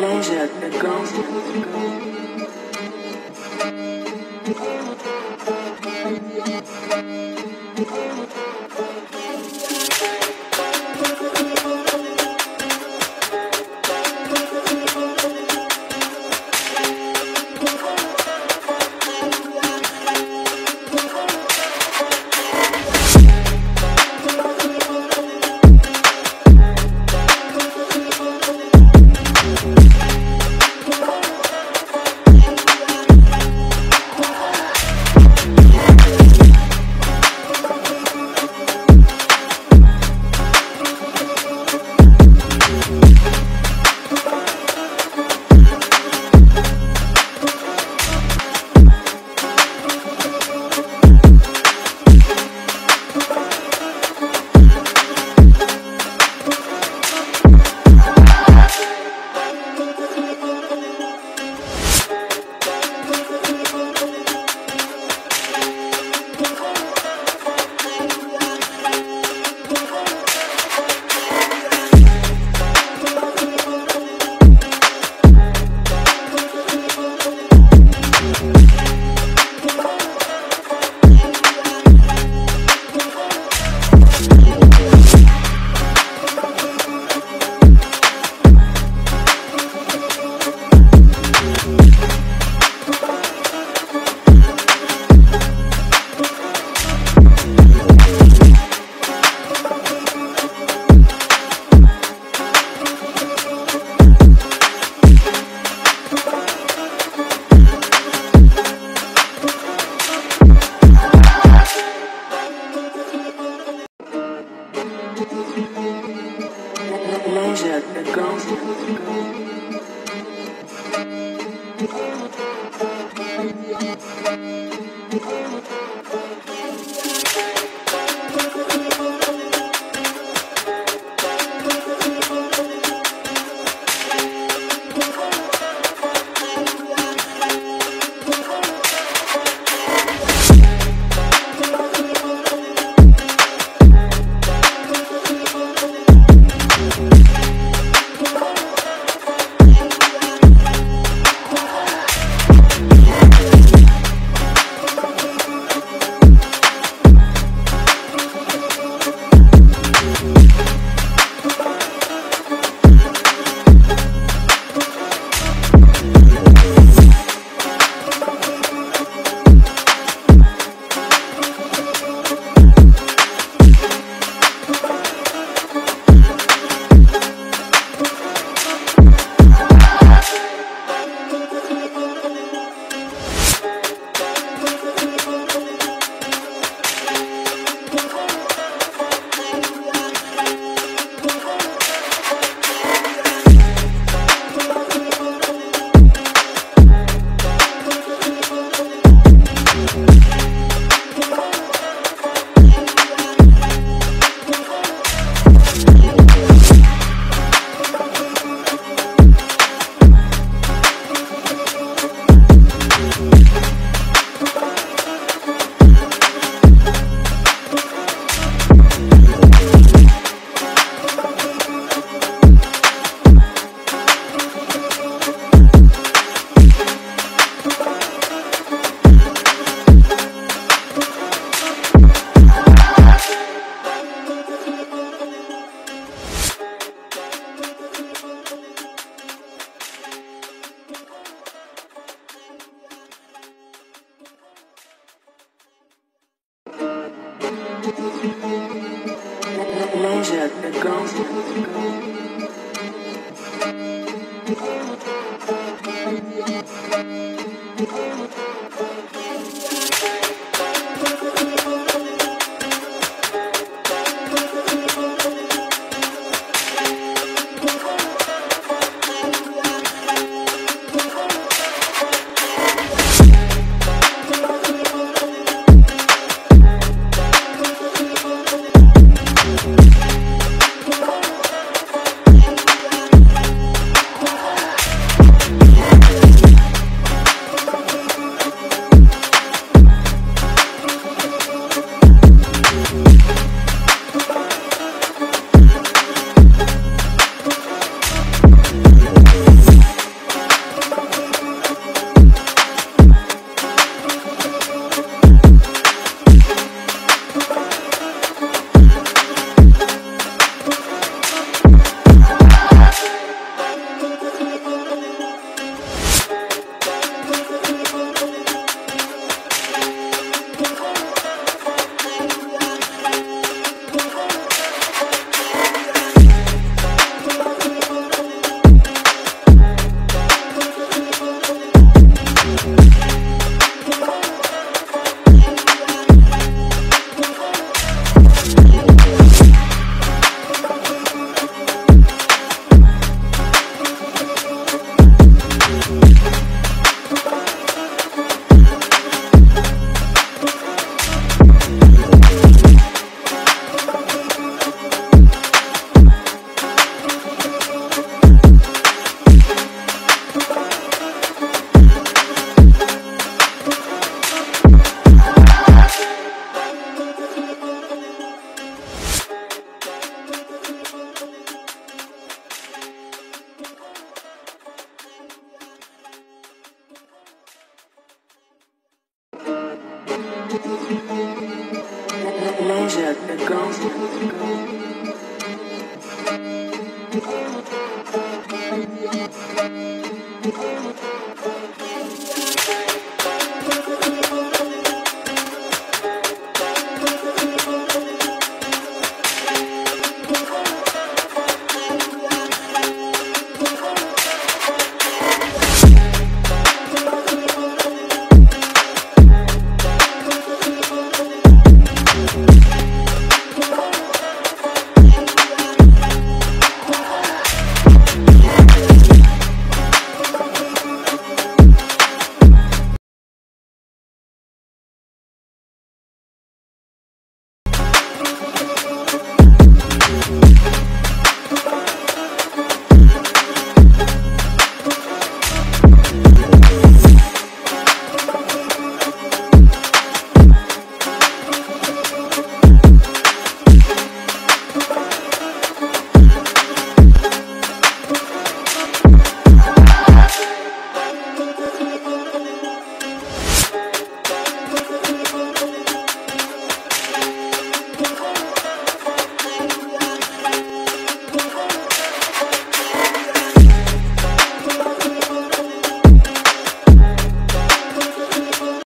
Leisure, go. The Leisure, the ghost.